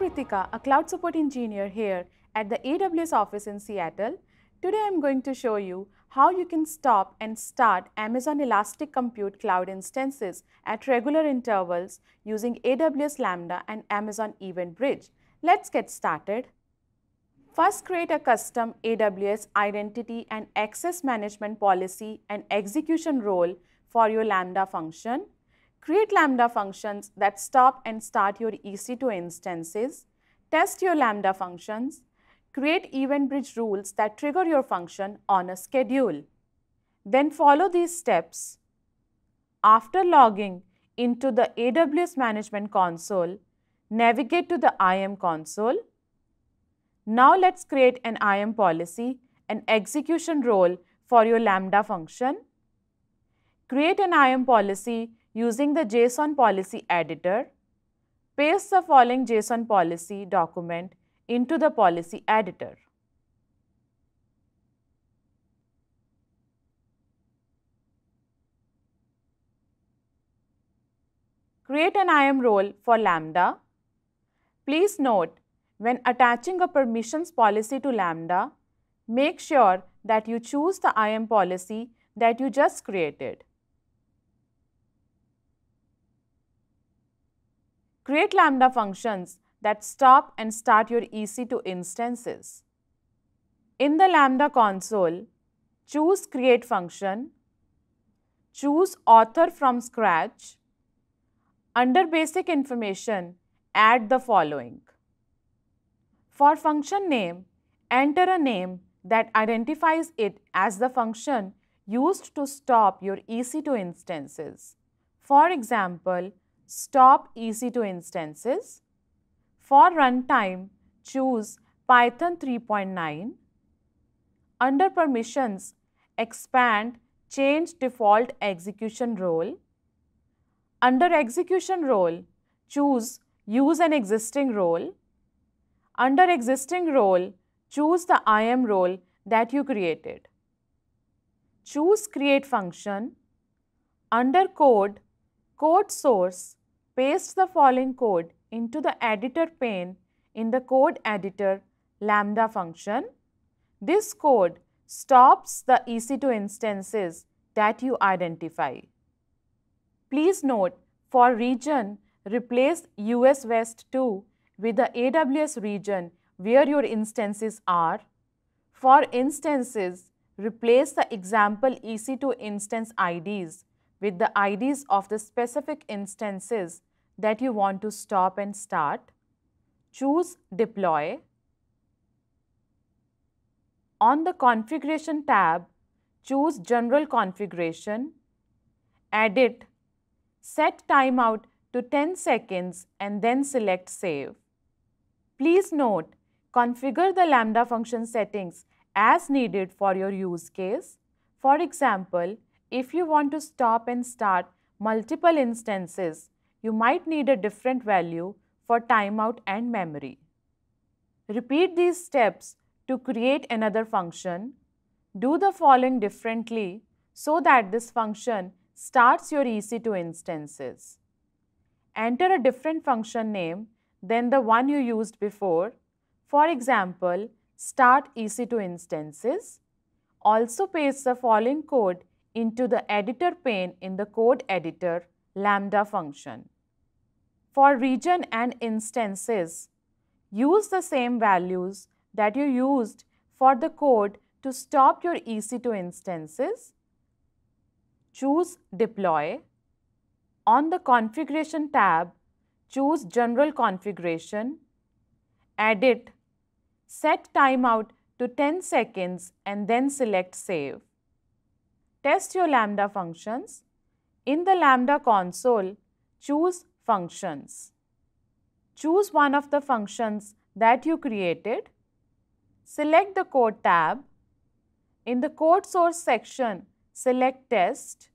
Preetika, a cloud support engineer here at the AWS office in Seattle. Today I'm going to show you how you can stop and start Amazon Elastic Compute Cloud instances at regular intervals using AWS Lambda and Amazon EventBridge. Let's get started. First, create a custom AWS identity and access management policy and execution role for your Lambda function. Create Lambda functions that stop and start your EC2 instances. Test your Lambda functions. Create EventBridge rules that trigger your function on a schedule. Then follow these steps. After logging into the AWS Management Console, navigate to the IAM console. Now let's create an IAM policy, an execution role for your Lambda function. Create an IAM policy using the JSON policy editor, paste the following JSON policy document into the policy editor. Create an IAM role for Lambda. Please note, when attaching a permissions policy to Lambda, make sure that you choose the IAM policy that you just created. Create Lambda functions that stop and start your EC2 instances. In the Lambda console, choose Create function, choose Author from scratch. Under Basic Information, add the following. For function name, enter a name that identifies it as the function used to stop your EC2 instances. For example, stop EC2 instances. For runtime, choose Python 3.9. Under permissions, expand change default execution role. Under execution role, choose use an existing role. Under existing role, choose the IAM role that you created. Choose create function. Under code, code source, paste the following code into the editor pane in the code editor lambda function. This code stops the EC2 instances that you identify. Please note for region replace US West 2 with the AWS region where your instances are. For instances, replace the example EC2 instance IDs with the IDs of the specific instances that you want to stop and start. Choose Deploy. On the Configuration tab, choose General Configuration, Edit, set timeout to 10 seconds and then select Save. Please note, configure the Lambda function settings as needed for your use case. For example, if you want to stop and start multiple instances, you might need a different value for timeout and memory. Repeat these steps to create another function. Do the following differently so that this function starts your EC2 instances. Enter a different function name than the one you used before. For example, start EC2 instances. Also paste the following code into the editor pane in the code editor lambda function. For region and instances, use the same values that you used for the code to stop your EC2 instances. Choose Deploy. On the Configuration tab, choose General Configuration, Edit, set timeout to 10 seconds and then select Save. Test your Lambda functions. In the Lambda console, choose Functions. Choose one of the functions that you created. Select the Code tab. In the Code Source section, select Test.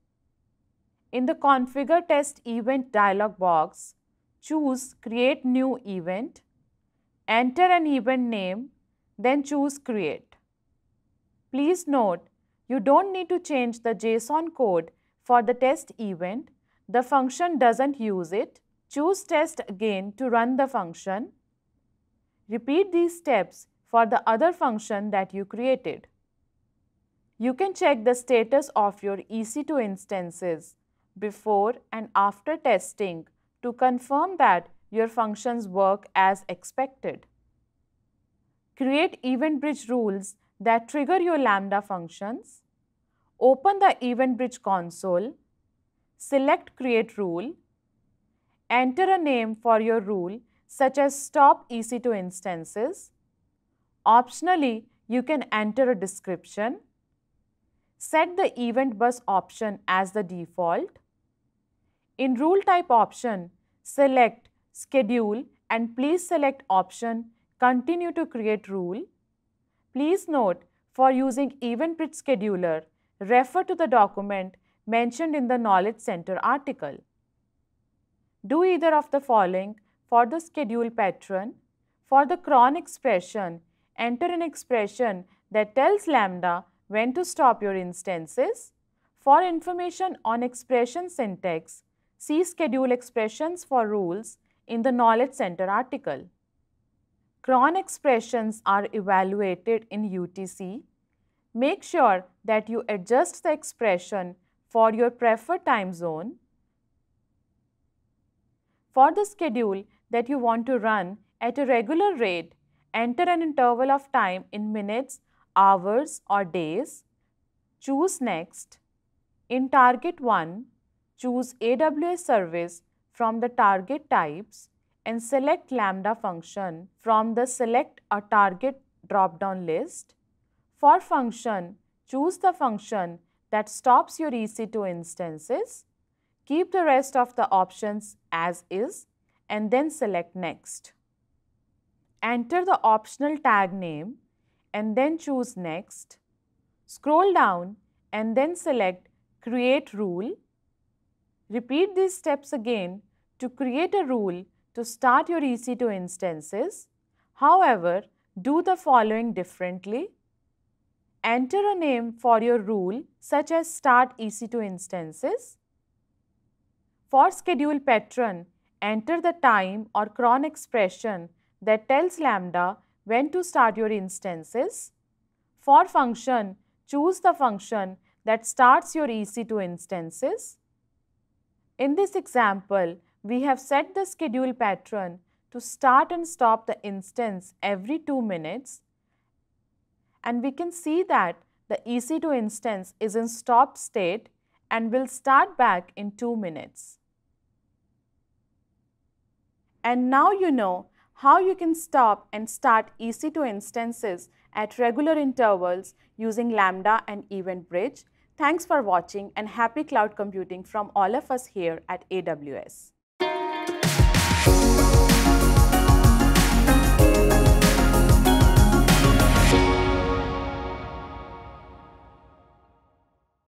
In the Configure Test Event dialog box, choose Create New Event. Enter an event name, then choose Create. Please note you don't need to change the JSON code for the test event. The function doesn't use it. Choose test again to run the function. Repeat these steps for the other function that you created. You can check the status of your EC2 instances before and after testing to confirm that your functions work as expected. Create EventBridge rules that trigger your Lambda functions. Open the EventBridge console. Select Create Rule. Enter a name for your rule such as Stop EC2 instances. Optionally, you can enter a description. Set the Event Bus option as the default. In Rule Type option, select Schedule and please select option Continue to create rule. Please note, for using EventBridge Scheduler, refer to the document mentioned in the Knowledge Center article. Do either of the following for the schedule pattern. For the cron expression, enter an expression that tells Lambda when to stop your instances. For information on expression syntax, see schedule expressions for rules in the Knowledge Center article. Cron expressions are evaluated in UTC. Make sure that you adjust the expression for your preferred time zone. For the schedule that you want to run at a regular rate, enter an interval of time in minutes, hours or days. Choose Next. In Target 1, choose AWS service from the target types and select Lambda function from the Select a Target drop-down list. For function, choose the function that stops your EC2 instances. Keep the rest of the options as is and then select Next. Enter the optional tag name and then choose Next. Scroll down and then select Create Rule. Repeat these steps again to create a rule to start your EC2 instances. However, do the following differently. Enter a name for your rule such as start EC2 instances. For schedule pattern, enter the time or cron expression that tells Lambda when to start your instances. For function, choose the function that starts your EC2 instances. In this example, we have set the schedule pattern to start and stop the instance every 2 minutes and we can see that the EC2 instance is in stop state and will start back in 2 minutes. And now you know how you can stop and start EC2 instances at regular intervals using Lambda and EventBridge. Thanks for watching and happy cloud computing from all of us here at AWS.